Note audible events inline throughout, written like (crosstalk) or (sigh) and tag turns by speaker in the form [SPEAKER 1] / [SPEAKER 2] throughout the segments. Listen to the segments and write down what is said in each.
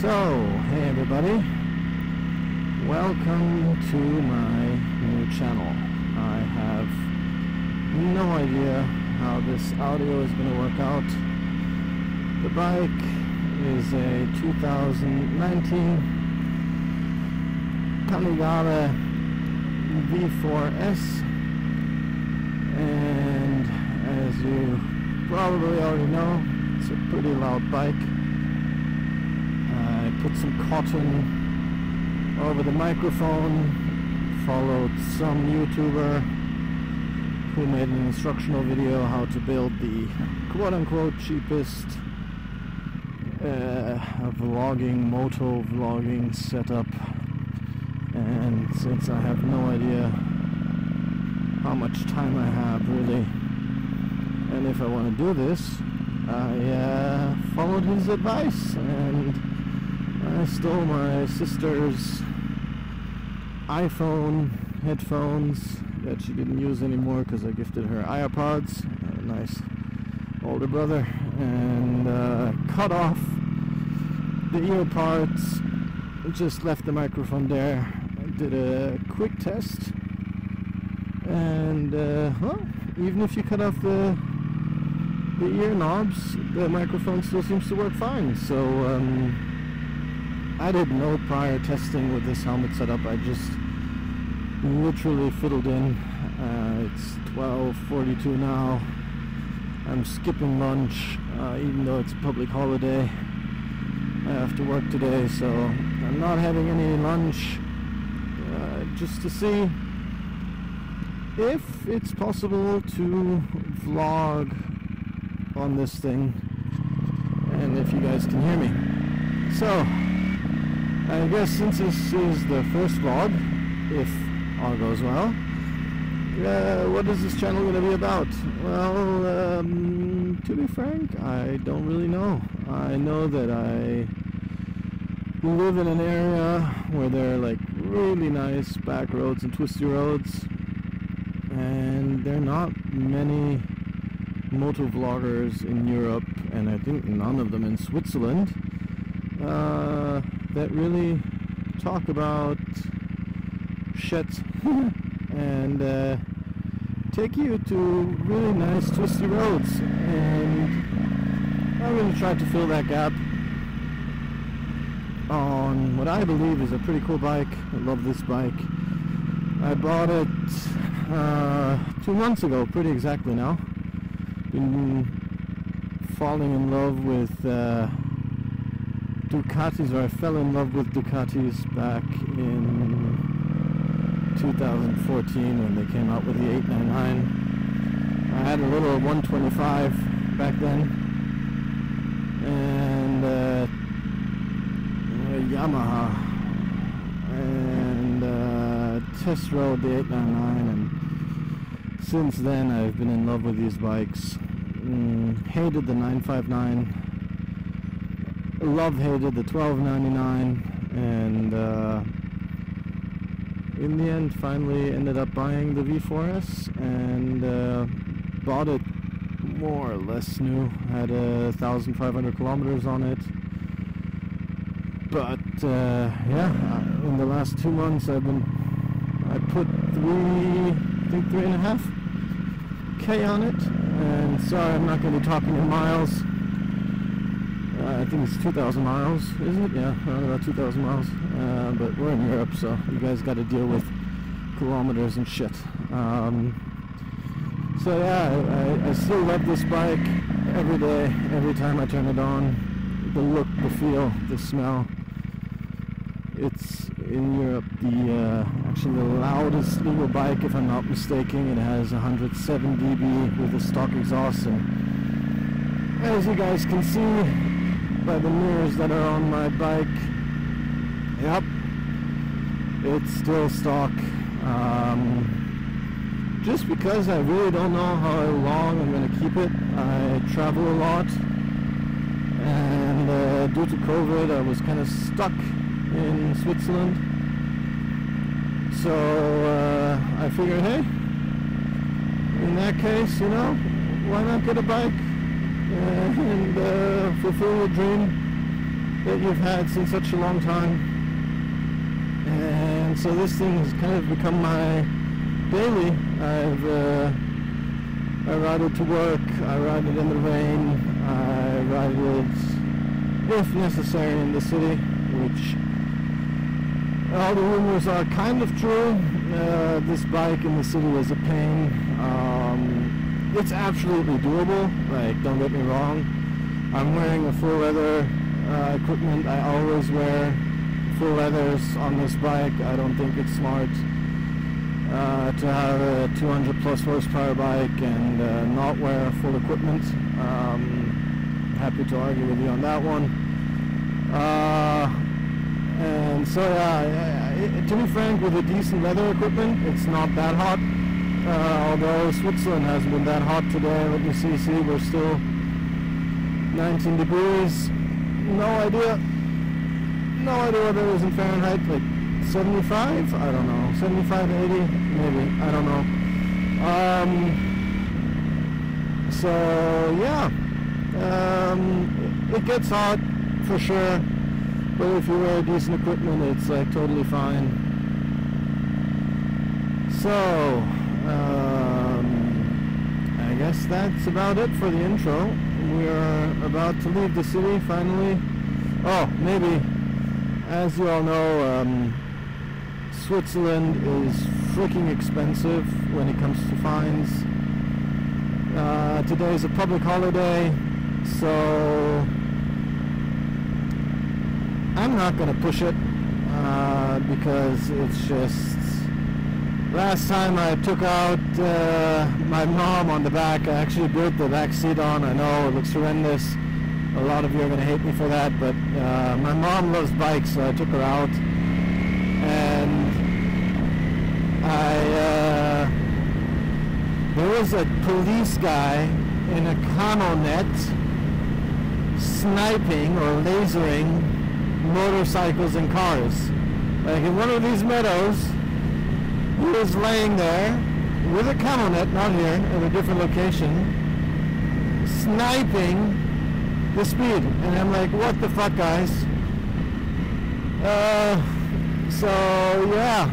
[SPEAKER 1] So, hey everybody, welcome to my new channel. I have no idea how this audio is going to work out. The bike is a 2019 Panigale V4S and as you probably already know, it's a pretty loud bike. Put some cotton over the microphone, followed some YouTuber who made an instructional video how to build the quote-unquote cheapest uh, vlogging, moto vlogging setup. And since I have no idea how much time I have really and if I want to do this I uh, followed his advice and I stole my sister's iPhone headphones that she didn't use anymore because I gifted her iPods, a nice older brother, and uh, cut off the ear parts, just left the microphone there, did a quick test, and uh, well, even if you cut off the the ear knobs, the microphone still seems to work fine. So um, I did no prior testing with this helmet setup. I just literally fiddled in. Uh, it's 12:42 now. I'm skipping lunch, uh, even though it's a public holiday. I have to work today, so I'm not having any lunch. Uh, just to see if it's possible to vlog on this thing and if you guys can hear me. So, I guess since this is the first vlog, if all goes well, uh, what is this channel going to be about? Well, um, to be frank, I don't really know. I know that I live in an area where there are like really nice back roads and twisty roads and there are not many moto vloggers in Europe and I think none of them in Switzerland uh, that really talk about shit (laughs) and uh, take you to really nice twisty roads and I'm going to try to fill that gap on what I believe is a pretty cool bike. I love this bike. I bought it uh, two months ago, pretty exactly now been falling in love with uh, Ducatis, or I fell in love with Ducatis back in 2014 when they came out with the 899. I had a little 125 back then, and uh, a Yamaha, and uh, test rode the 899 and since then I've been in love with these bikes. Mm, hated the 959. Love hated the 1299 and uh, in the end finally ended up buying the V4S and uh, bought it more or less new. Had a 1500 kilometers on it. But uh, yeah, in the last two months I've been I put three I think three and a half K on it. And sorry, I'm not going to be talking in miles. Think it's 2,000 miles, is it? Yeah, around about 2,000 miles. Uh, but we're in Europe, so you guys got to deal with kilometers and shit. Um, so yeah, I, I still love this bike every day, every time I turn it on. The look, the feel, the smell. It's in Europe the uh, actually the loudest legal bike if I'm not mistaken. It has 107 dB with a stock exhaust and as you guys can see by the mirrors that are on my bike, yep, it's still stock. Um, just because I really don't know how long I'm going to keep it. I travel a lot and uh, due to COVID I was kind of stuck in Switzerland. So uh, I figured, hey, in that case, you know, why not get a bike and uh, fulfill your dream that you've had since such a long time. And so this thing has kind of become my daily. I've uh, I ride it to work, I ride it in the rain, I ride it if necessary in the city, which all the rumors are kind of true. Uh, this bike in the city is a pain. It's absolutely doable, like don't get me wrong. I'm wearing a full leather uh, equipment. I always wear full leathers on this bike. I don't think it's smart uh, to have a 200 plus horsepower bike and uh, not wear full equipment. Um, happy to argue with you on that one. Uh, and so yeah, to be frank, with a decent leather equipment, it's not that hot. Uh, although Switzerland hasn't been that hot today. Me see, see, we're still 19 degrees. No idea. No idea what it is in Fahrenheit. Like 75? I don't know. 75, 80? Maybe. I don't know. Um, so, yeah. Um, it gets hot for sure. But if you wear decent equipment, it's like totally fine. So, um, I guess that's about it for the intro. We are about to leave the city finally. Oh, maybe, as you all know, um, Switzerland is freaking expensive when it comes to fines. Uh, today is a public holiday, so I'm not going to push it uh, because it's just last time I took out uh, my mom on the back I actually built the back seat on. I know it looks horrendous. A lot of you are going to hate me for that but uh, my mom loves bikes so I took her out. And I uh, there was a police guy in a camo net sniping or lasering motorcycles and cars. Like in one of these meadows, he was laying there with a camo net, not here, in a different location, sniping the speed. And I'm like, what the fuck, guys? Uh, so, yeah,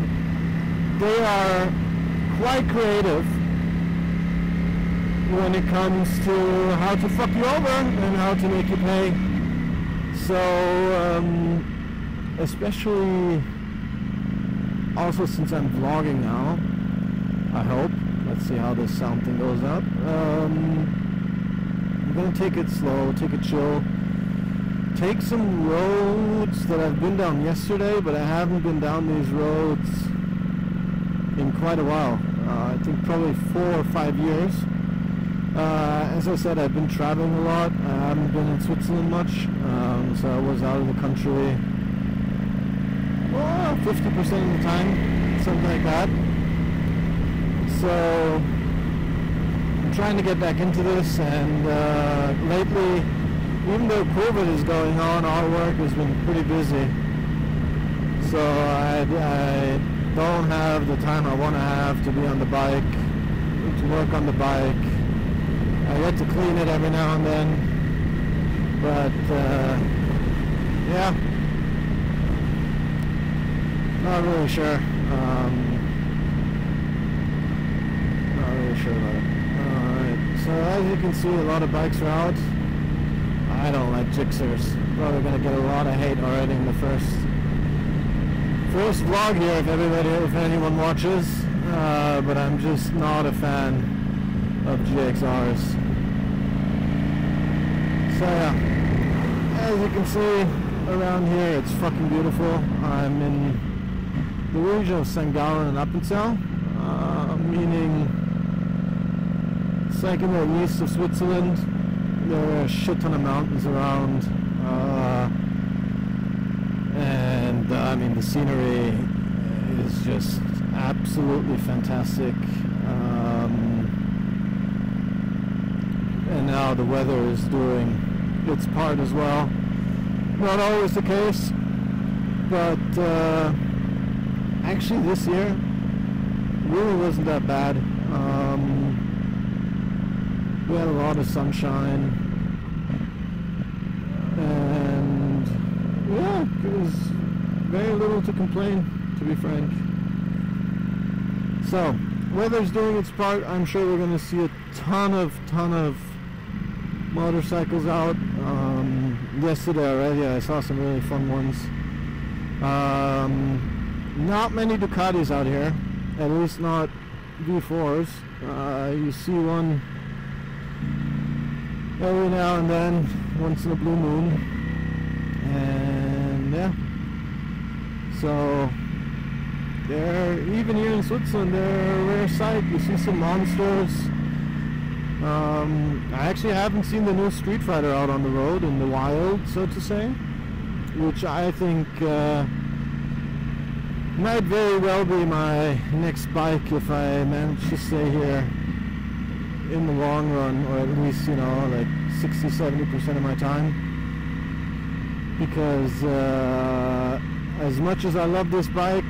[SPEAKER 1] they are quite creative when it comes to how to fuck you over and how to make you pay. So, um, especially also since I'm vlogging now, I hope. Let's see how this sound thing goes up. Um, I'm gonna take it slow, take it chill. Take some roads that I've been down yesterday, but I haven't been down these roads in quite a while. Uh, I think probably four or five years. Uh, as I said, I've been traveling a lot. I haven't been in Switzerland much, um, so I was out of the country well, 50% of the time, something like that. So I'm trying to get back into this, and uh, lately, even though COVID is going on, our work has been pretty busy. So I, I don't have the time I want to have to be on the bike, to work on the bike. I get to clean it every now and then, but uh, yeah, not really sure. Um, not really sure about it. Alright, so as you can see, a lot of bikes are out. I don't like Gixxers. Probably gonna get a lot of hate already in the first first vlog here if everybody, if anyone watches. Uh, but I'm just not a fan of GXRs. So yeah, as you can see around here, it's fucking beautiful. I'm in the region of St. And Appenzell, uh, meaning it's like in the east of Switzerland. There are a shit ton of mountains around, uh, and uh, I mean the scenery is just absolutely fantastic. Um, and now the weather is doing its part as well. Not always the case, but uh, actually this year really wasn't that bad. Um, we had a lot of sunshine and yeah, There's very little to complain, to be frank. So, weather's doing its part. I'm sure we're going to see a ton of, ton of motorcycles out. Um, yesterday already I saw some really fun ones. Um, not many Ducatis out here, at least not V4s. Uh, you see one every now and then, once in a blue moon. And yeah. So they're even here in Switzerland, they're a rare sight. You see some monsters. Um, I actually haven't seen the new Streetfighter out on the road in the wild, so to say, which I think uh, might very well be my next bike if I manage to stay here in the long run, or at least, you know, like 60 70% of my time. Because uh, as much as I love this bike,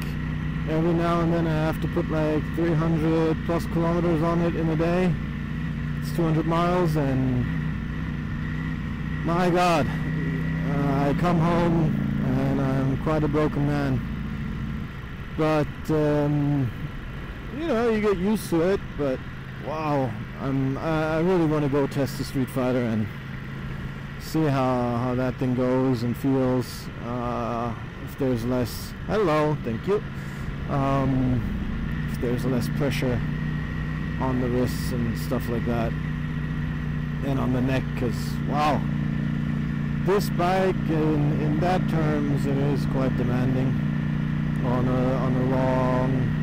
[SPEAKER 1] every now and then I have to put like 300 plus kilometers on it in a day. It's 200 miles, and my God, uh, I come home and I'm quite a broken man. But, um, you know, you get used to it, but wow, I'm, I really want to go test the Streetfighter and see how, how that thing goes and feels. Uh, if there's less, hello, thank you. Um, if there's less pressure on the wrists and stuff like that, and on the neck, because wow, this bike in, in that terms it is quite demanding on a on a long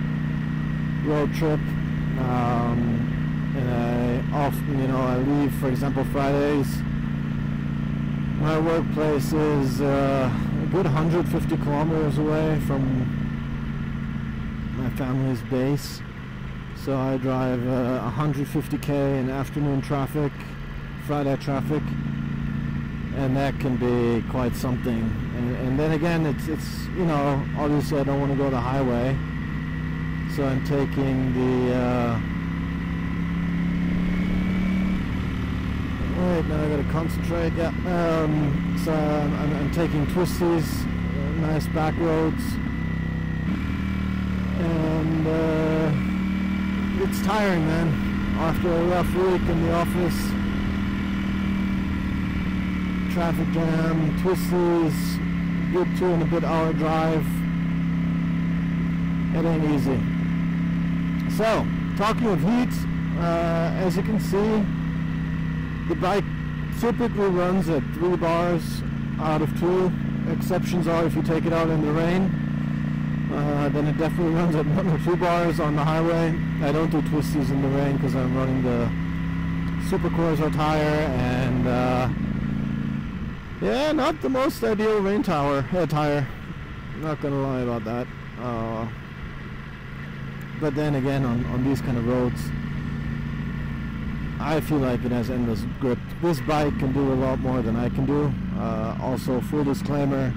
[SPEAKER 1] road trip. Um, and I often, you know, I leave, for example, Fridays. My workplace is uh, a good 150 kilometers away from my family's base. So I drive uh, 150k in afternoon traffic, Friday traffic, and that can be quite something. And, and then again, it's it's you know obviously I don't want to go the highway, so I'm taking the. Uh, Right, now I gotta concentrate, yeah. Um, so I'm, I'm, I'm taking twisties, nice back roads, and uh, it's tiring, man. After a rough week in the office, traffic jam, twisties, good two and a bit hour drive. It ain't easy. So, talking of heat, uh, as you can see, the bike typically runs at three bars out of two. Exceptions are if you take it out in the rain. Uh, then it definitely runs at one or two bars on the highway. I don't do twisties in the rain because I'm running the Supercorsa tire and uh, yeah, not the most ideal rain tower uh, tire. Not gonna lie about that. Uh, but then again, on, on these kind of roads, I feel like it has endless grip. This bike can do a lot more than I can do. Uh, also, full disclaimer,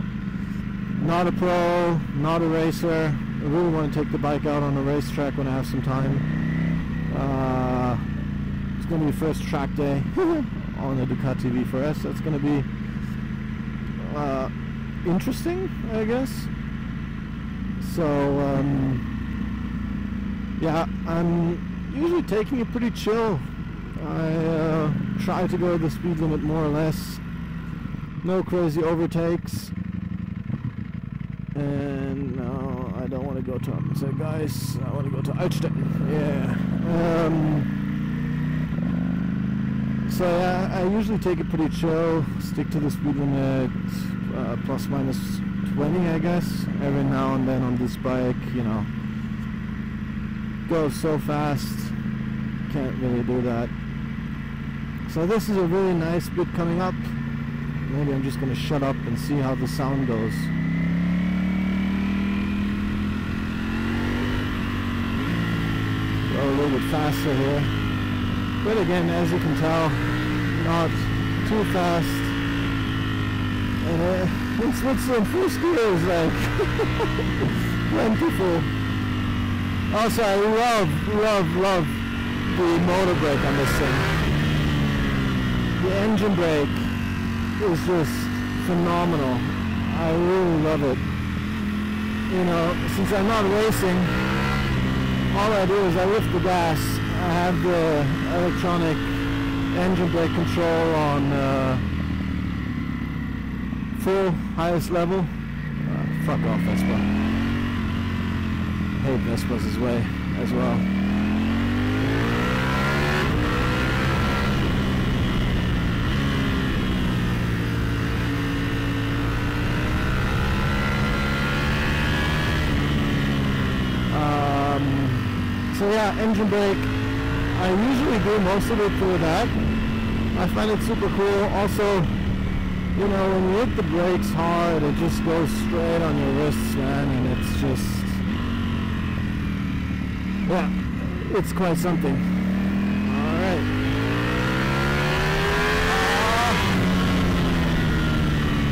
[SPEAKER 1] not a pro, not a racer. I really want to take the bike out on a racetrack when I have some time. Uh, it's going to be first track day (laughs) on the Ducati V4S. That's going to be uh, interesting, I guess. So, um, yeah, I'm usually taking it pretty chill I uh, try to go the speed limit more or less. No crazy overtakes. And I don't want to go to Amundsen, guys. I want to go to Altstätten. Yeah. Um, so yeah, I usually take it pretty chill. Stick to the speed limit, uh, plus minus 20, I guess. Every now and then on this bike, you know, goes so fast. Can't really do that. So this is a really nice bit coming up. Maybe I'm just going to shut up and see how the sound goes. Go a little bit faster here. But again, as you can tell, not too fast. And uh, in Switzerland, first gear is like (laughs) plentiful. Also, I love, love, love the motor brake on this thing the engine brake is just phenomenal. I really love it. You know, since I'm not racing, all I do is I lift the gas. I have the electronic engine brake control on uh, full highest level. Uh, fuck off Vespa. I hate Vespas as way as well. Um, so yeah, engine brake. I usually do most of it through that. I find it super cool. Also, you know, when you hit the brakes hard, it just goes straight on your wrists, man, and it's just, yeah, it's quite something. All right.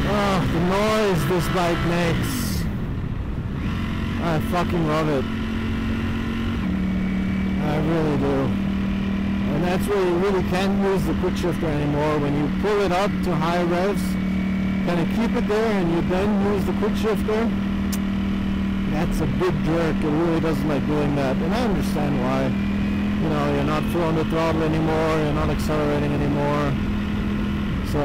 [SPEAKER 1] Oh, the noise this bike makes. I fucking love it. I really do. And that's where you really can't use the quick shifter anymore. When you pull it up to high revs, kind of keep it there and you then use the quick shifter, that's a big jerk. It really doesn't like doing that. And I understand why. You know, you're not throwing the throttle anymore, you're not accelerating anymore. So,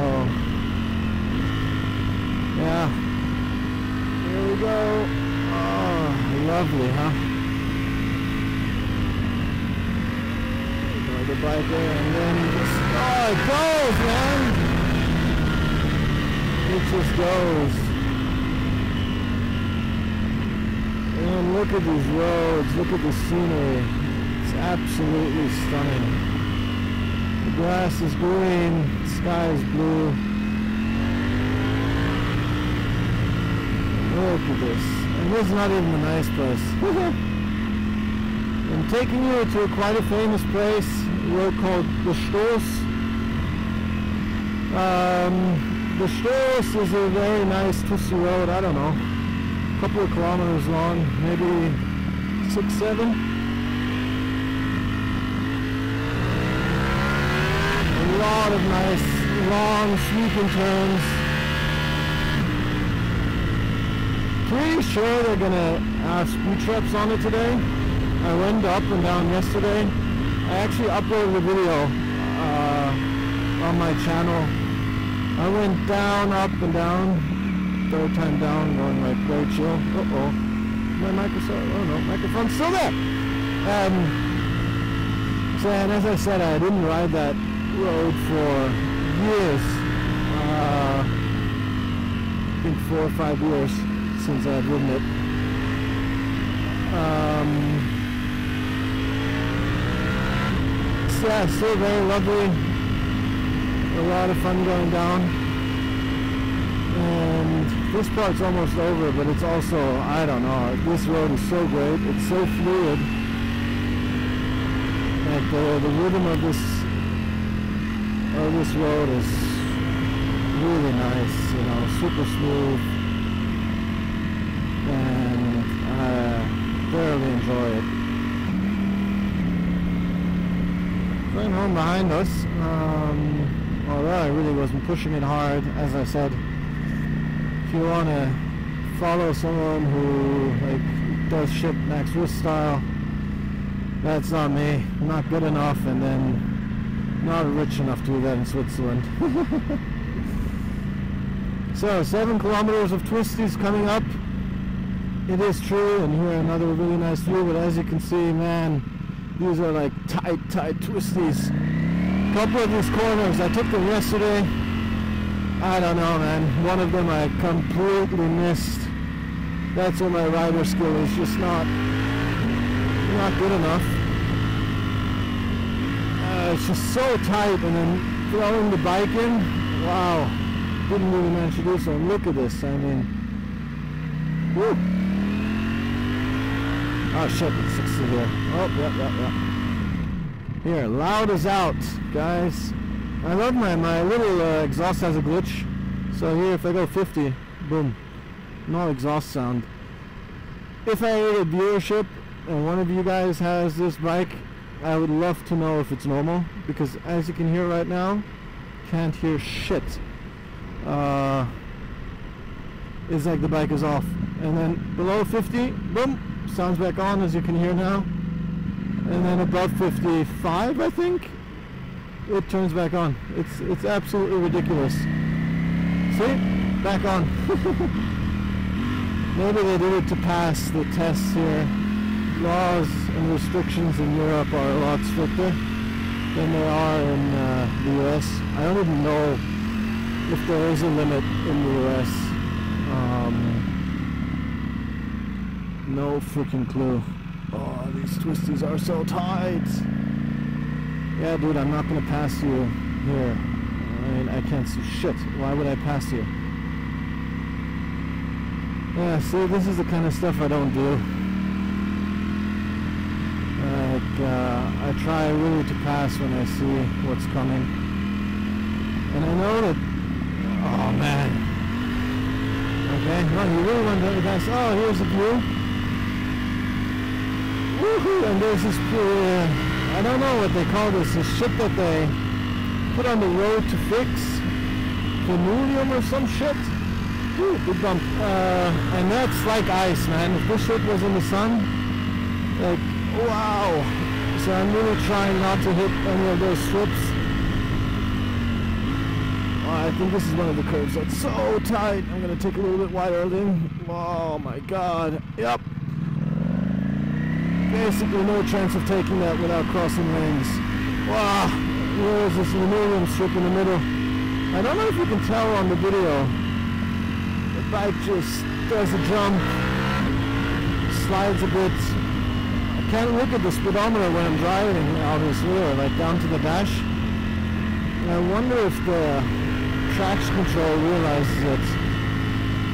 [SPEAKER 1] yeah. Here we go. Oh, lovely, huh? The there and then just, oh, it goes, man. It just goes. And look at these roads, look at the scenery. It's absolutely stunning. The grass is green, the sky is blue. Look at this. And this is not even a nice place. (laughs) I'm taking you to quite a famous place road called the Stoss. Um, the Stoss is a very nice twisty road, I don't know, a couple of kilometers long, maybe six, seven. A lot of nice, long, sweeping turns. Pretty sure they're gonna have speed traps on it today. I went up and down yesterday I actually uploaded a video uh, on my channel. I went down, up and down, third time down, going like very chill. Uh-oh. My microphone, oh no, microphone's still there. Um, so, and as I said, I didn't ride that road for years. Uh, I think four or five years since I've ridden it. Um, yeah, still very lovely. A lot of fun going down. And this part's almost over, but it's also, I don't know, this road is so great. It's so fluid. Like the, the rhythm of this of this road is really nice, you know, super smooth. And I thoroughly enjoy it. Going home behind us, um, although I really wasn't pushing it hard, as I said, if you want to follow someone who like does shit max wrist style, that's not me. Not good enough, and then not rich enough to do that in Switzerland. (laughs) so, seven kilometers of twisties coming up. It is true, and here another really nice view, but as you can see, man, these are like tight, tight twisties. Couple of these corners, I took them yesterday. I don't know, man. One of them I completely missed. That's where my rider skill is just not, not good enough. Uh, it's just so tight, and then throwing the bike in, wow, didn't really manage to do so. Look at this, I mean, whoo. Oh shit, it's 60 here. Oh, yep, yep, yep. Here, loud is out, guys. I love my, my little uh, exhaust has a glitch. So here, if I go 50, boom, no exhaust sound. If I had a viewership and one of you guys has this bike, I would love to know if it's normal. Because as you can hear right now, can't hear shit. Uh, it's like the bike is off. And then below 50, boom, sounds back on as you can hear now. And then above 55, I think, it turns back on. It's it's absolutely ridiculous. See? Back on. (laughs) Maybe they did it to pass the tests here. Laws and restrictions in Europe are a lot stricter than they are in uh, the US. I don't even know if there is a limit in the US. Um, no freaking clue. Oh, these twisties are so tight. Yeah, dude, I'm not gonna pass you here. I mean, I can't see shit. Why would I pass you? Yeah, see, this is the kind of stuff I don't do. Like, uh, I try really to pass when I see what's coming. And I know that... Oh, man. Okay, no, you really want to pass... Oh, here's a view. And there's this... Uh, I don't know what they call this. This shit that they put on the road to fix. Linoleum or some shit. Big bump. Uh, and that's like ice, man. If this shit was in the sun, like, wow. So I'm really trying not to hit any of those strips. Oh, I think this is one of the curves that's so tight. I'm gonna take a little bit wider in. Oh my god. Yep. Basically no chance of taking that without crossing lanes. Wow. Here is this linoleum strip in the middle. I don't know if you can tell on the video The bike just does a jump, slides a bit. I can't look at the speedometer when I'm driving, obviously, or like down to the dash. And I wonder if the traction control realizes it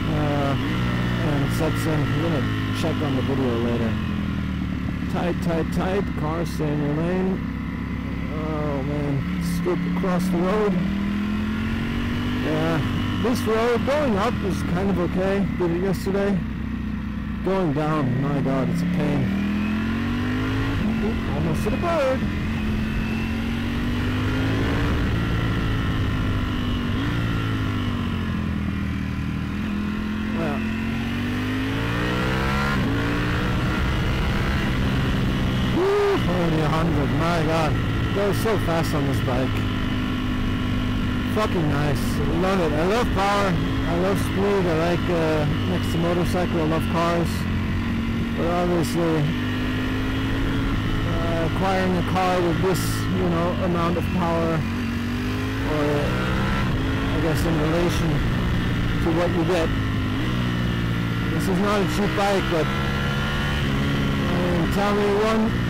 [SPEAKER 1] uh, and sets in. I'm gonna check on the video later. Tight, tight, tight. Car stay in your lane. Oh man, strip across the road. Yeah, this road going up is kind of okay. Did it yesterday. Going down, my god, it's a pain. Almost hit a bird. Well. Woo, only 100, my god. Goes so fast on this bike fucking nice. Love it. I love power. I love speed. I like uh, next to motorcycle. I love cars. But obviously, uh, acquiring a car with this, you know, amount of power, or I guess in relation to what you get, this is not a cheap bike. But I mean, tell me one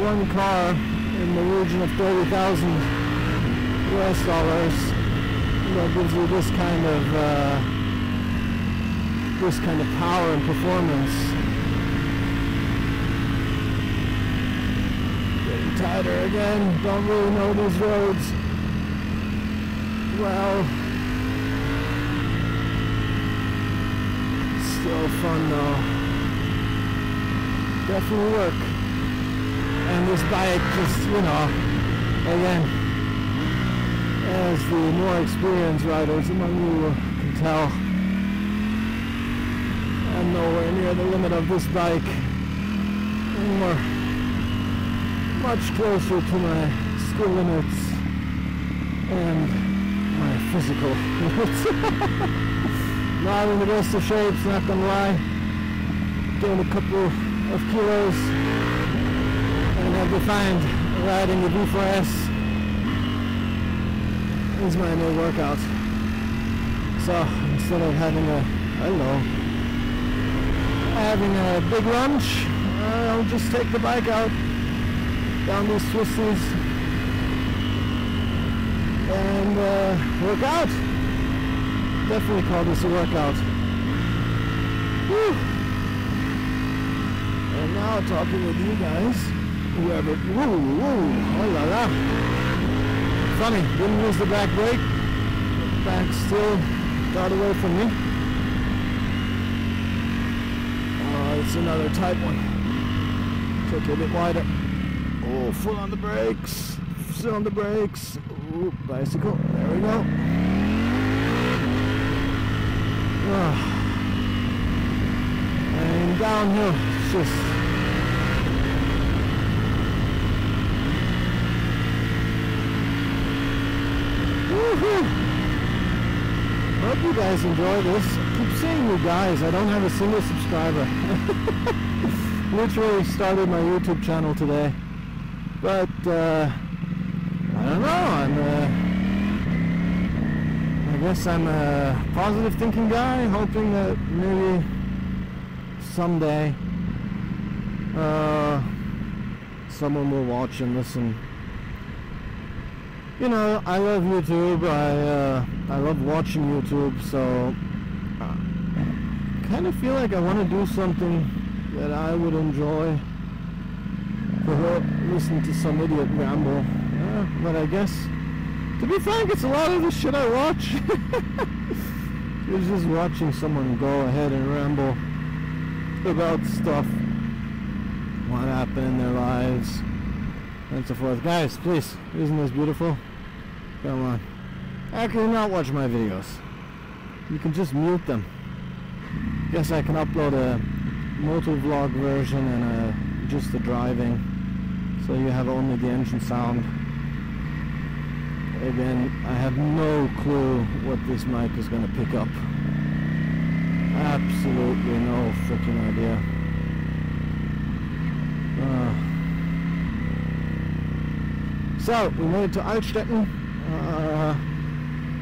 [SPEAKER 1] one car in the region of 30,000 US dollars that gives you this kind of uh, this kind of power and performance. Getting tighter again. Don't really know these roads well. Still fun though. Definitely work and this bike just, you know, again, as the more experienced riders among you can tell, I'm nowhere near the limit of this bike. More, much closer to my skill limits and my physical limits. (laughs) Not in the best of shapes, not gonna lie. Doing a couple of kilos have defined riding the V4S is my new workout. So instead of having a, I don't know, having a big lunch, I'll just take the bike out down these twisties and uh, work out. Definitely call this a workout. Whew. And now talking with you guys whoever. Whoa, whoa, oh la la. Funny, didn't use the back brake. Back still got away from me. Oh, it's another tight one. Take it a bit wider. Oh, full on the brakes. Still on the brakes. Ooh, bicycle. There we go. Oh. And downhill, it's just Hope you guys enjoy this. Keep seeing you guys. I don't have a single subscriber. (laughs) Literally started my YouTube channel today. But, uh, I don't know. I'm, uh, I guess I'm a positive thinking guy, hoping that maybe someday, uh, someone will watch and listen you know, I love YouTube. I uh, I love watching YouTube, so uh, kind of feel like I want to do something that I would enjoy. Listen to some idiot ramble, but I guess, to be frank, it's a lot of the shit I watch. (laughs) it's just watching someone go ahead and ramble about stuff, what happened in their lives, and so forth. Guys, please, isn't this beautiful? Come on. How can not watch my videos? You can just mute them. Guess I can upload a motor vlog version and a, just the driving. So you have only the engine sound. Again, I have no clue what this mic is going to pick up. Absolutely no freaking idea. Uh, so, we made it to Altstätten uh,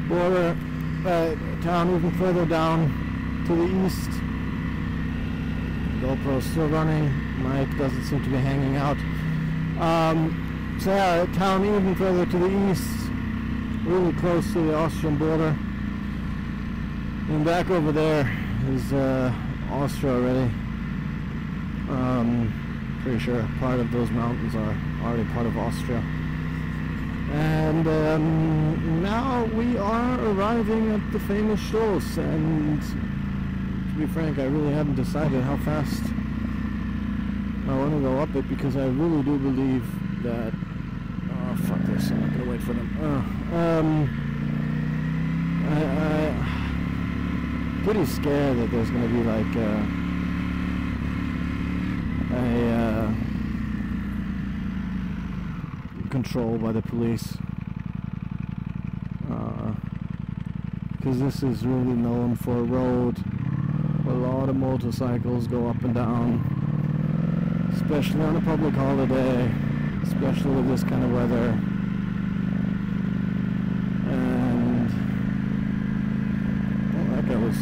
[SPEAKER 1] border uh, town even further down to the east. GoPro's still running. Mic doesn't seem to be hanging out. Um, so yeah, town even further to the east, really close to the Austrian border. And back over there is uh, Austria already. Um, pretty sure part of those mountains are already part of Austria. And um, now we are arriving at the famous Stoss and to be frank I really haven't decided how fast I want to go up it because I really do believe that oh fuck this I'm not gonna wait for them. Uh, um, I, I pretty scared that there's gonna be like uh, a uh, control by the police. Because uh, this is really known for a road where a lot of motorcycles go up and down. Especially on a public holiday. Especially with this kind of weather. And... Well, that guy was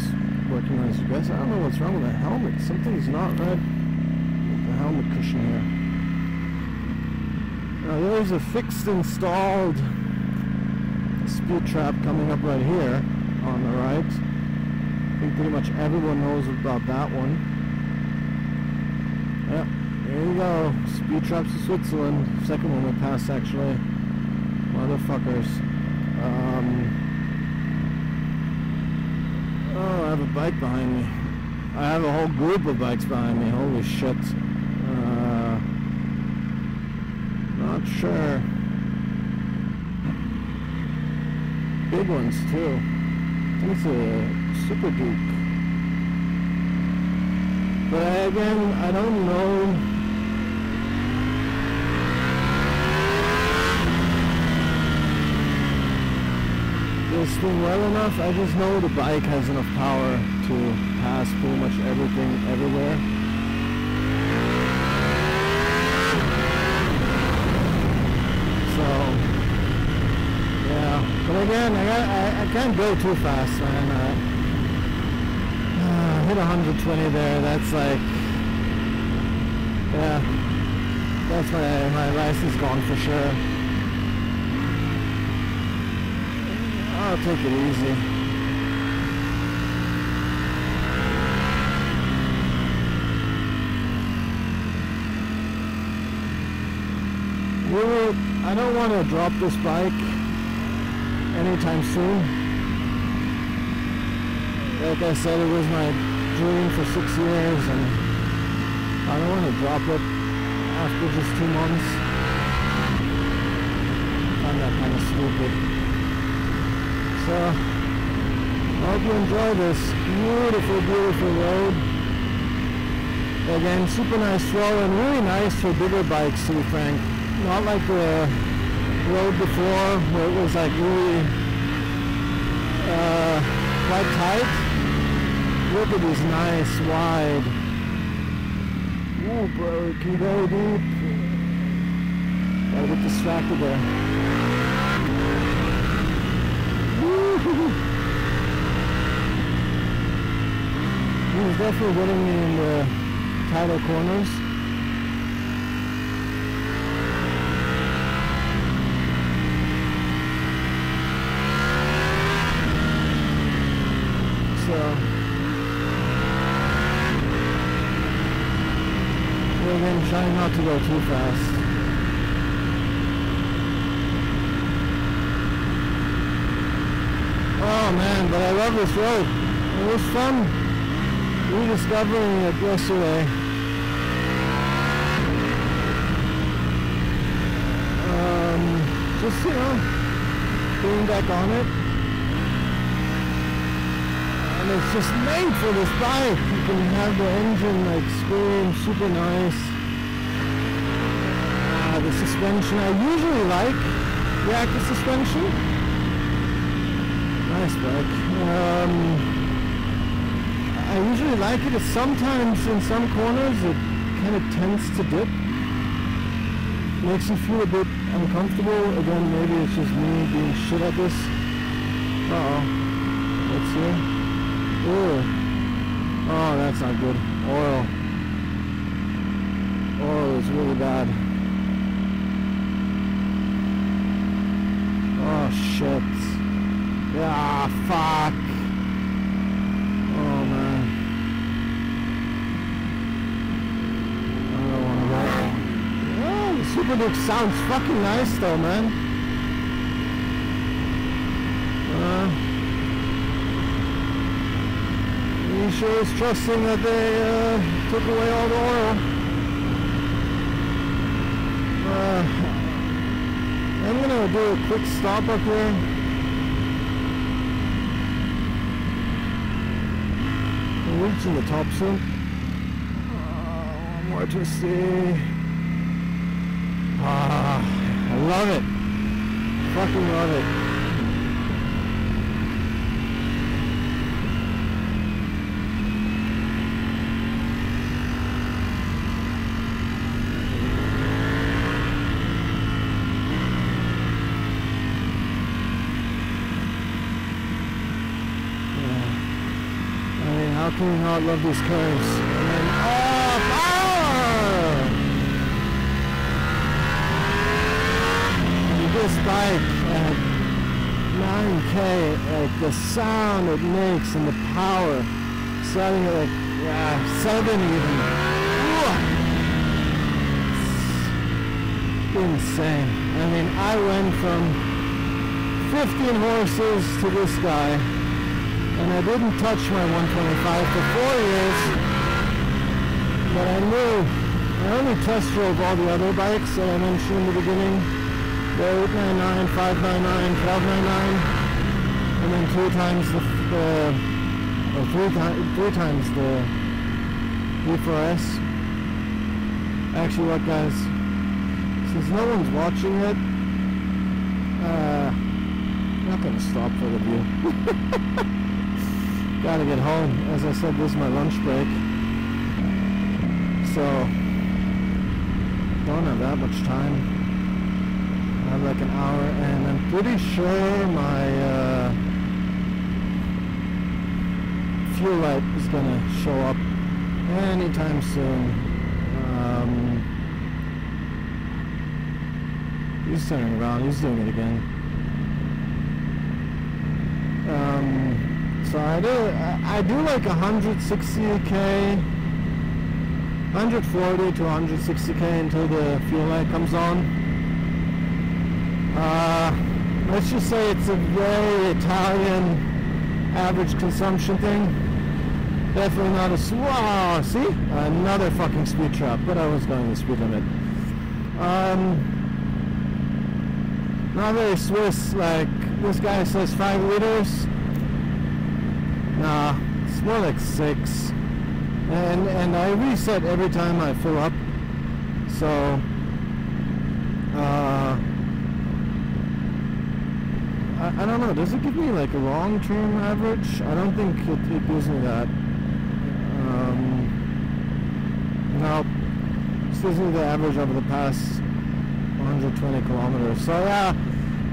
[SPEAKER 1] working on his. I don't know what's wrong with the helmet. Something's not right with the helmet cushion here. Now there's a fixed installed speed trap coming up right here on the right. I think pretty much everyone knows about that one. Yep, there you go. Speed traps of Switzerland. Second one we passed actually. Motherfuckers. Um, oh, I have a bike behind me. I have a whole group of bikes behind me. Holy shit. Not sure. Big ones too. It's a Super Duke. But again, I don't know. This thing well enough. I just know the bike has enough power to pass pretty much everything everywhere. But again, I, got, I, I can't go too fast, man. Uh, uh, hit 120 there. That's like, yeah, that's my my license gone for sure. I'll take it easy. I don't want to drop this bike anytime soon. Like I said, it was my dream for six years and I don't want to drop it after just two months. I find that kind of stupid. So, I hope you enjoy this beautiful, beautiful road. Again, super nice road and really nice for bigger bikes, to be frank. Not like the road before where it was like really uh, quite tight. Look at these nice, wide. Oh, bro, can you go deep? Gotta get distracted there. He's definitely getting me in the tighter corners. So we're again trying not to go too fast. Oh man, but I love this road. It was fun rediscovering it yesterday. Um, just, you know, being back on it. And it's just made for this bike. You can have the engine like scream, super nice. The suspension, I usually like the active suspension. Nice bike. Um, I usually like it. Sometimes in some corners it kind of tends to dip. Makes you feel a bit uncomfortable. Again, maybe it's just me being shit at this. Uh-oh. Let's see. Ooh. Oh, that's not good. Oil. Oil is really bad. Oh, shit. Yeah, fuck. Oh man. I don't wanna go. Oh, the Super Duke sounds fucking nice though, man. Uh, he sure is trusting that they uh, took away all the oil. Uh, I'm gonna do a quick stop up here. We're reaching the top soon. Uh, more to see. Ah, I love it. Fucking love it. Yeah. I mean, not love these curves? And then, oh, power! And this bike at 9K, like the sound it makes and the power, starting at like, yeah, 7 even. Insane. I mean, I went from 15 horses to this guy and I didn't touch my 125 for four years, but I knew, I only test drove all the other bikes that I mentioned in the beginning, the 899, 599, 1299, and then two times the, the or three, ti- three times the V4S. Actually what guys, since no one's watching it, uh, I'm not gonna stop for the view. (laughs) Gotta get home. As I said, this is my lunch break. So, don't have that much time. I have like an hour and I'm pretty sure my uh, fuel light is gonna show up anytime soon. Um, he's turning around, he's doing it again. Um, so I do, I do like 160k, 140 to 160k until the fuel light comes on. Uh, let's just say it's a very Italian average consumption thing. Definitely not a wow. See, another fucking speed trap. But I was going the speed limit. Um, not very Swiss. Like this guy says five liters. Nah, it's more like six. And and I reset every time I fill up. So uh I, I don't know, does it give me like a long term average? I don't think it, it gives me that. Um no. This gives me the average over the past 120 kilometers. So yeah,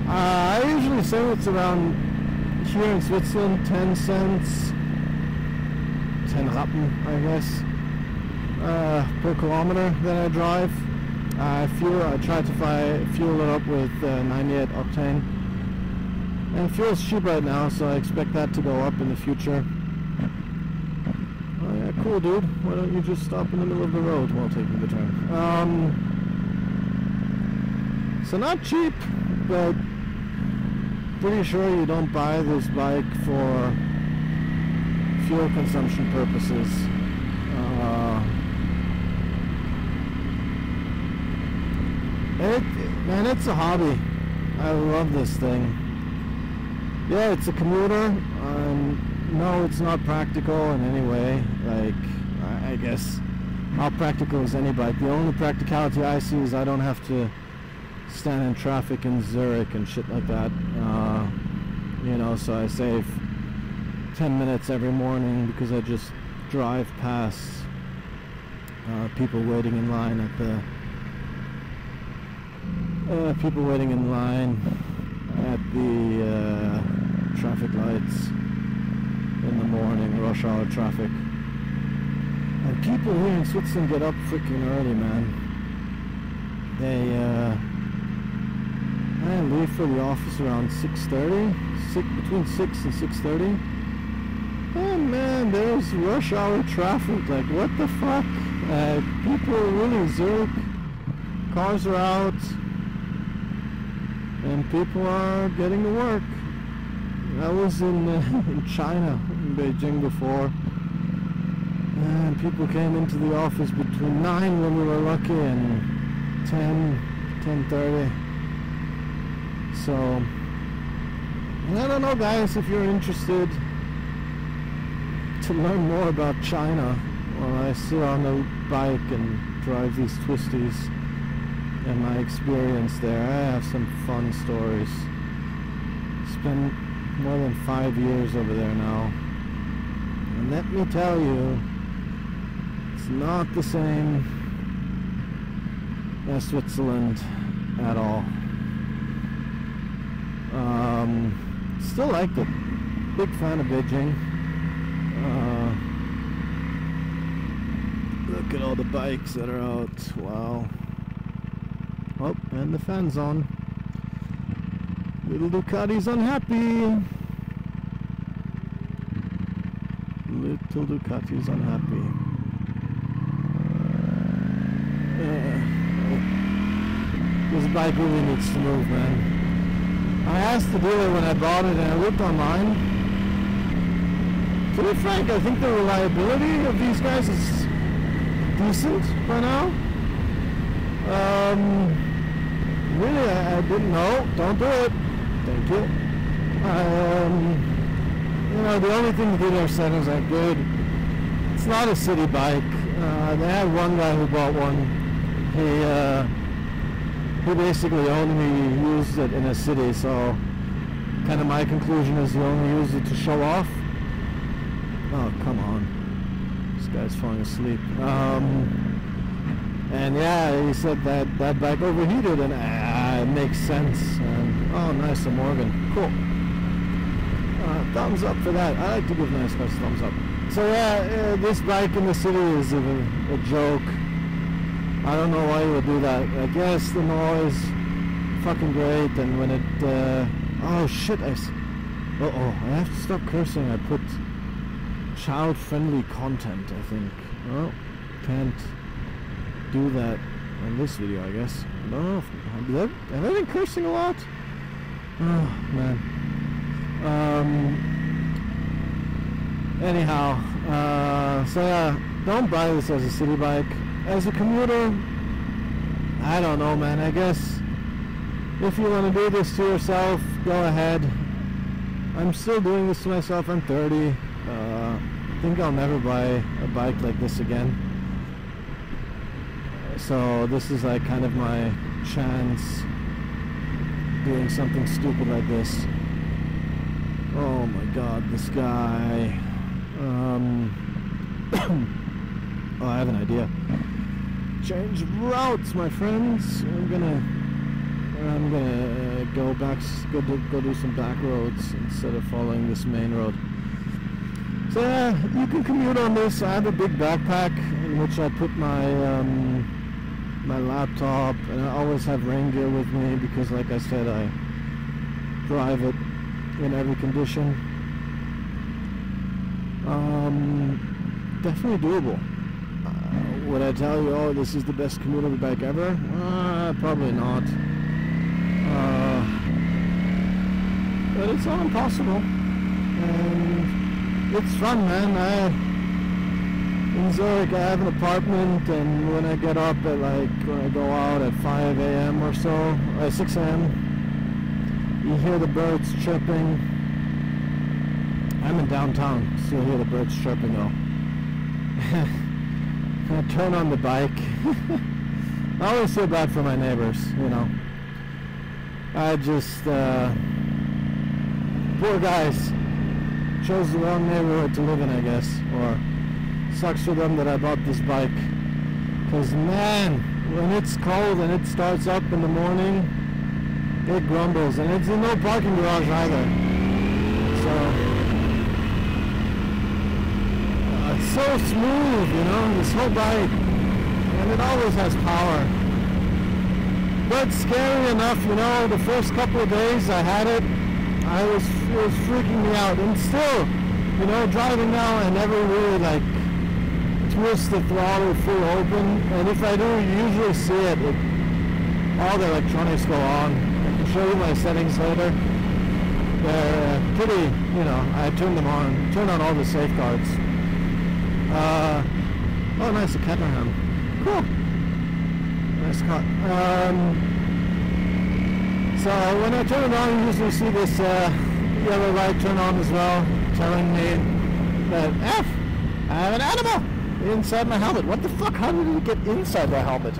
[SPEAKER 1] uh, I usually say it's around here in Switzerland 10 cents, 10 Rappen, I guess, uh, per kilometer that I drive. I fuel, I try to fi- fuel it up with uh, 98 octane. And fuel's cheap right now, so I expect that to go up in the future. Oh yeah, cool dude. Why don't you just stop in the middle of the road while taking the turn? Um, so not cheap, but pretty sure you don't buy this bike for fuel consumption purposes. Uh, it, man, it's a hobby. I love this thing. Yeah, it's a commuter. Um, no, it's not practical in any way. Like, I, I guess, how practical is any bike? The only practicality I see is I don't have to stand in traffic in Zurich and shit like that. You know, so I save 10 minutes every morning because I just drive past uh, people waiting in line at the uh, people waiting in line at the uh, traffic lights in the morning, rush hour traffic. And people here in Switzerland get up freaking early, man. They uh, I leave for the office around 6.30, six, between 6 and 6.30. Oh man, there's rush hour traffic, like what the fuck? Uh, people are really Zurich, cars are out, and people are getting to work. I was in, uh, (laughs) in China, in Beijing before, and people came into the office between 9 when we were lucky and 10, 10.30. So, I don't know guys, if you're interested to learn more about China, while I sit on the bike and drive these twisties and my experience there, I have some fun stories. Spent more than five years over there now. And let me tell you, it's not the same as Switzerland at all. Um, still liked it. Big fan of Beijing. Uh, look at all the bikes that are out. Wow. Oh, and the fan's on. Little Ducati's unhappy. Little Ducati's unhappy. Uh, oh. This bike really needs to move, man. I asked the dealer when I bought it and I looked online. To be frank, I think the reliability of these guys is decent by now. Um, really, I, I, didn't know. Don't do it. Thank you. Um, you know, the only thing the dealer said was like, good. It's not a city bike. Uh, they had one guy who bought one. He, uh, he basically only used it in a city, so kind of my conclusion is he only used it to show off. Oh, come on. This guy's falling asleep. Um, and yeah, he said that that bike overheated, and uh, it makes sense. And, oh, nice, a Morgan. Cool. Uh, thumbs up for that. I like to give nice guys thumbs up. So yeah, uh, this bike in the city is a, a joke. I don't know why you would do that. I guess the noise, fucking great, and when it, uh, oh shit, I, uh oh, I have to stop cursing. I put child-friendly content, I think. Well, can't do that in this video, I guess. I don't know if, have I been cursing a lot? Oh, man. Um, anyhow, uh, so yeah, don't buy this as a city bike as a commuter, I don't know, man. I guess if you want to do this to yourself, go ahead. I'm still doing this to myself. I'm 30. Uh, I think I'll never buy a bike like this again. So this is like kind of my chance doing something stupid like this. Oh my god, this guy. Um, (coughs) oh, I have an idea. Change routes, my friends. I'm gonna, I'm gonna uh, go back, go do, go do some back roads instead of following this main road. So yeah, you can commute on this. I have a big backpack in which I put my um, my laptop, and I always have rain gear with me because, like I said, I drive it in every condition. Um, definitely doable. Would I tell you, oh, this is the best commuter bike ever? Uh, probably not. Uh, but it's not impossible. And it's fun, man. I in Zurich I have an apartment and when I get up at like when I go out at 5 a.m. or so, uh, 6 a.m. you hear the birds chirping. I'm in downtown, still hear the birds chirping though. (laughs) I turn on the bike. (laughs) I always feel bad for my neighbors, you know. I just, uh, poor guys, chose the wrong neighborhood to live in, I guess, or sucks for them that I bought this bike. Because man, when it's cold and it starts up in the morning, it grumbles. And it's in no parking garage either. So, uh, it's so smooth, you know, this whole bike. And it always has power. But scary enough, you know, the first couple of days I had it, I was, it was freaking me out. And still, you know, driving now, I never really like twist the throttle full open, and if I do, you usually see it. it all the electronics go on. I can show you my settings later. They're uh, pretty, you know, I turn them on, turn on all the safeguards. Uh, oh, nice, a Caterham. Cool. Nice car. Um, so when I turn it on, you usually see this uh, yellow light turn on as well, telling me that F, I have an animal inside my helmet. What the fuck? How did it get inside my helmet?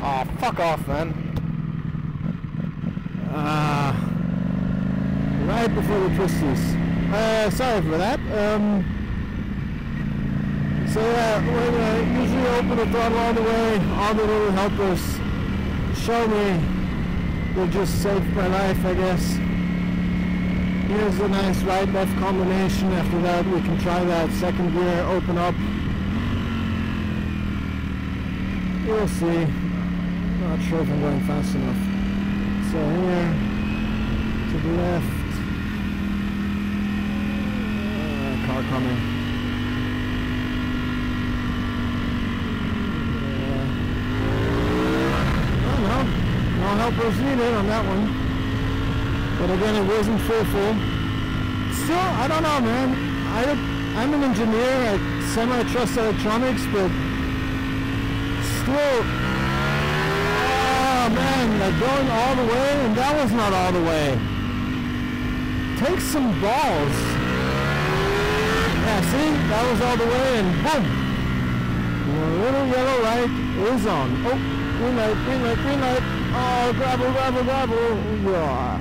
[SPEAKER 1] Aw, oh, fuck off, man. Uh, right before the twisties. Uh, sorry for that. Um, so yeah, when I usually open the throttle all the way, all the little helpers show me they just saved my life, I guess. Here's a nice right-left combination. After that, we can try that second gear, open up, We'll see. Not sure if I'm going fast enough. So here, to the left. Uh, car coming. oh no, no helpers needed on that one. But again, it wasn't full full. Still, I don't know, man. I, I'm an engineer. I semi-trust electronics, but still, Oh man, like going all the way, and that was not all the way. Take some balls. Yeah, see, that was all the way, and boom. The little yellow light is on. Oh, green light, green light, green light. Oh, gravel, gravel, gravel. Yeah.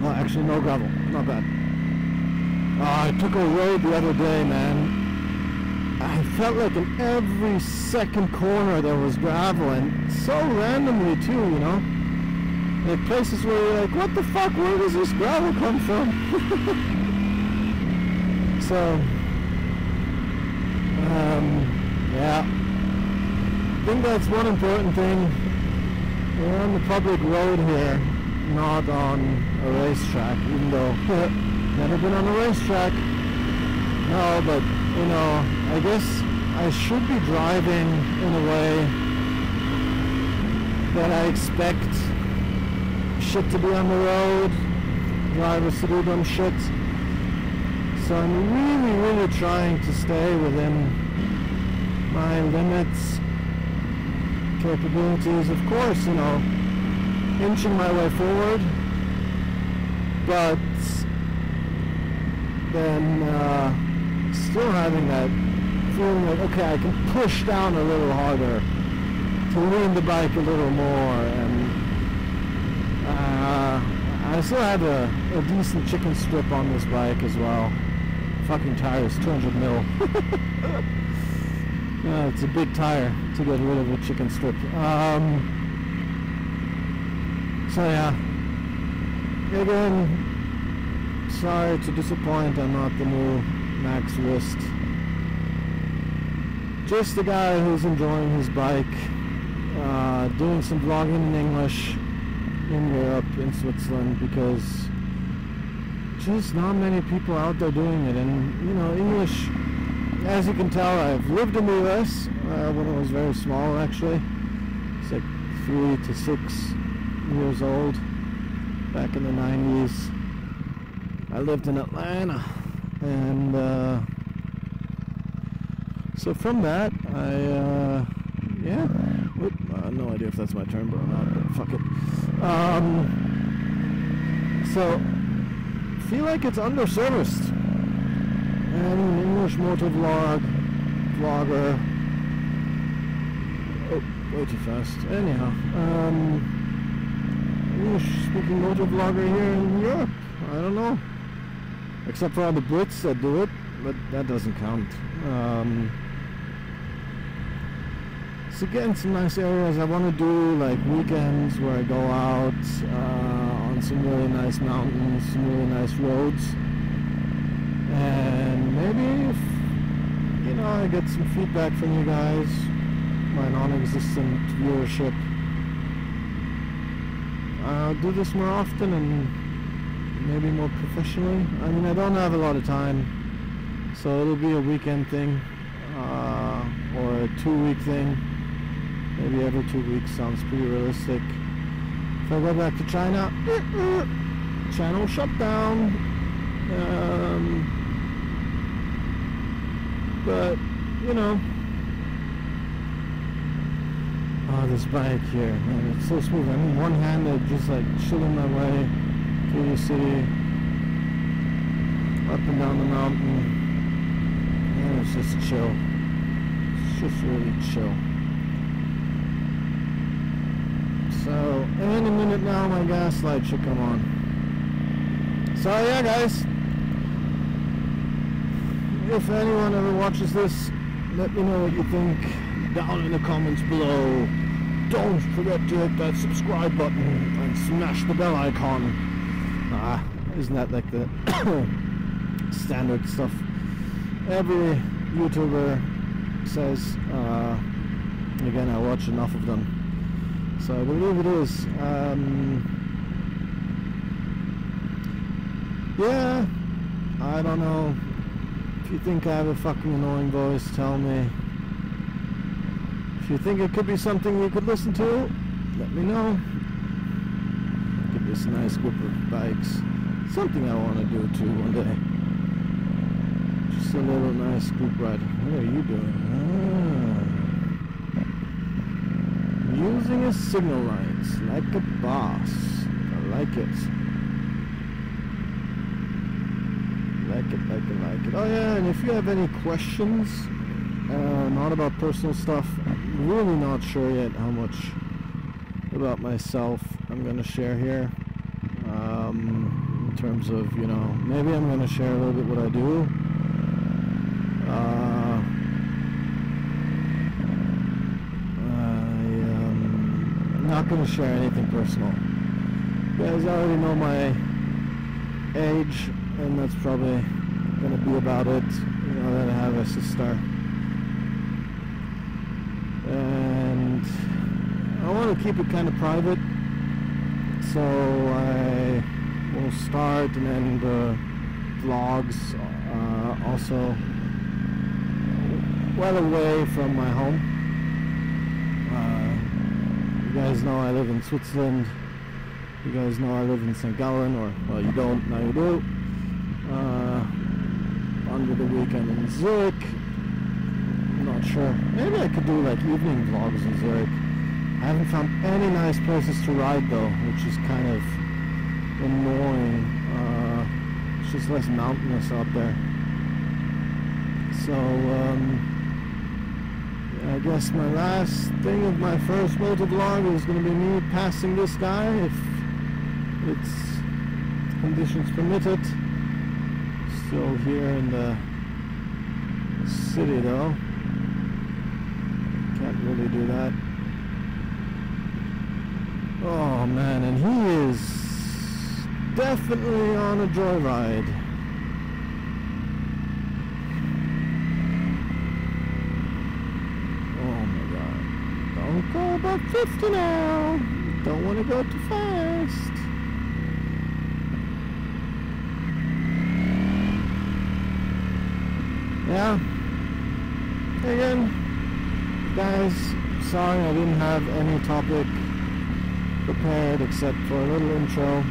[SPEAKER 1] Well, actually, no gravel. Not bad. Oh, I took a road the other day, man. I felt like in every second corner there was gravel and so randomly too, you know. Like places where you're like, what the fuck, where does this gravel come from? (laughs) so, um, yeah. I think that's one important thing. We're on the public road here, not on a racetrack, even though (laughs) never been on a racetrack. No, but you know, I guess I should be driving in a way that I expect shit to be on the road, drivers to do dumb shit. So I'm really, really trying to stay within my limits, capabilities. Of course, you know, inching my way forward, but then uh, still having that feeling like, okay, I can push down a little harder to lean the bike a little more. And uh, I still have a, a decent chicken strip on this bike as well. Fucking tires, 200 mil. (laughs) it's a big tire to get rid of a chicken strip. Um, so yeah, again, sorry to disappoint. I'm not the new Max Wrist. Just a guy who's enjoying his bike, uh, doing some vlogging in English in Europe, in Switzerland, because just not many people out there doing it. And, you know, English, as you can tell, I've lived in the US uh, when I was very small, actually. It's like three to six years old back in the 90s. I lived in Atlanta and uh, so from that I uh, yeah Oop, uh, no idea if that's my turn or not but fuck it um, so feel like it's underserviced and an English motor vlog vlogger. Oh way too fast. Anyhow um, English speaking motor vlogger here in Europe I don't know. Except for all the Brits that do it, but that doesn't count. Um, so getting some nice areas. I want to do like weekends where I go out uh, on some really nice mountains, some really nice roads, and maybe if you know I get some feedback from you guys, my non-existent viewership. I'll do this more often and maybe more professionally. I mean, I don't have a lot of time, so it'll be a weekend thing uh, or a two-week thing. Maybe every two weeks sounds pretty realistic. If I go back to China, (clears throat) channel shut down. Um, but you know, oh, this bike here, man, it's so smooth. I mean, one hand, I just like chilling my way through the city, up and down the mountain, and it's just chill. It's just really chill. So, in a minute now, my gas light should come on. So yeah, guys, if anyone ever watches this, let me know what you think down in the comments below. Don't forget to hit that subscribe button and smash the bell icon. Ah, isn't that like the (coughs) standard stuff every YouTuber says? Uh, again, I watch enough of them, so I believe it is. Um, yeah, I don't know. If you think I have a fucking annoying voice, tell me. If you think it could be something you could listen to, let me know this nice group of bikes. Something I want to do too one day. Just a little nice group ride. What are you doing? Ah. Using a signal lights like a boss. I like it. Like it, like it, like it. Oh yeah, and if you have any questions, uh, not about personal stuff, I'm really not sure yet how much about myself I'm going to share here um, in terms of, you know, maybe I'm going to share a little bit what I do. Uh, I, um, I'm not going to share anything personal. You guys already know my age, and that's probably going to be about it. Know that I have a sister. And I want to keep it kind of private so I will start and end the vlogs uh, also well away from my home. Uh, you guys know I live in Switzerland. You guys know I live in St. Gallen, or well, you don't, now you do. The weekend in Zurich. I'm not sure. Maybe I could do like evening vlogs in Zurich. I haven't found any nice places to ride though, which is kind of annoying. Uh, It's just less mountainous out there. So, um, I guess my last thing of my first motor vlog is going to be me passing this guy if it's conditions permit Still here in the city though. Can't really do that. Oh man, and he is definitely on a joyride. Oh my god. Don't go above 50 now. Don't want to go too fast. Yeah. Again, guys, sorry I didn't have any topic prepared except for a little intro.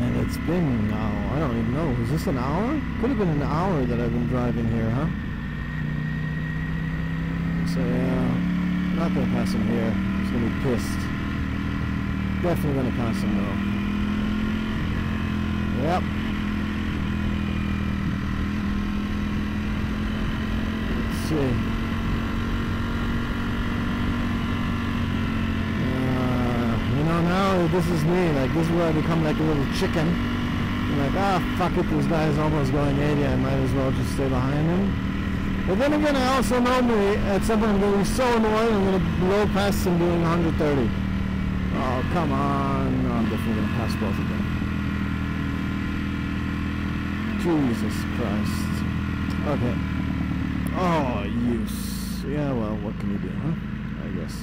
[SPEAKER 1] And it's been now, I don't even know, is this an hour? Could have been an hour that I've been driving here, huh? So yeah, not gonna pass him here. He's gonna be pissed. Definitely gonna pass him though. Yep. Uh, you know now this is me. Like this is where I become like a little chicken. I'm like, ah, fuck it. This guy's almost going 80. I might as well just stay behind him. But then again, I also know me. At some point, I'm going to be so annoyed. I'm going to blow past him doing 130. Oh, come on. No, I'm definitely going to pass both of them. Jesus Christ. Okay. Oh, use. Yeah, well, what can you do, huh? I guess.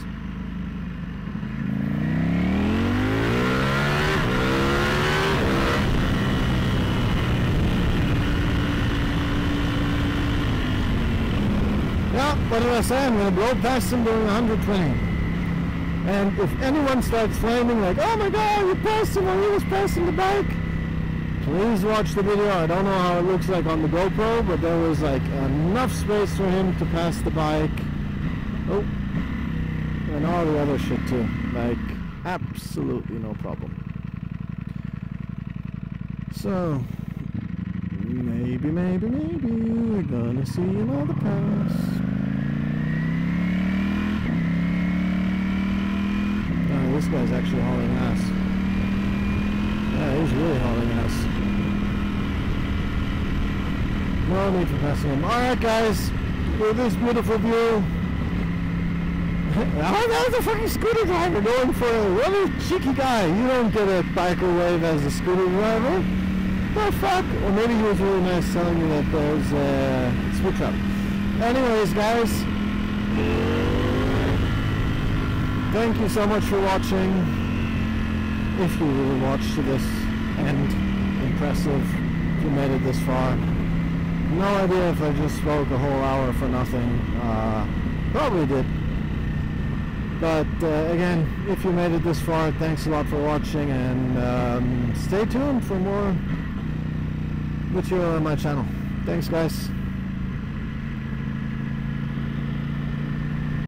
[SPEAKER 1] Yeah, what did I say? I'm going to blow past him doing 120. And if anyone starts flaming like, oh my god, you passed him while he was passing the bike, please watch the video. I don't know how it looks like on the GoPro, but there was like enough space for him to pass the bike. Oh, and all the other shit too. Like, absolutely no problem. So, maybe, maybe, maybe we're gonna see another pass. Oh, this guy's actually hauling ass. Yeah, he's really hauling ass. No need for. Alright guys, with this beautiful view. (laughs) oh, that was a fucking scooter driver going for a really cheeky guy. You don't get a biker wave as a scooter driver. The fuck? Or maybe he was really nice telling me that there's a switch up. Anyways, guys. Thank you so much for watching. If you really watched to this end, impressive. If you made it this far. No idea if I just spoke a whole hour for nothing. Uh, probably did. But uh, again, if you made it this far, thanks a lot for watching and um, stay tuned for more material on my channel. Thanks guys.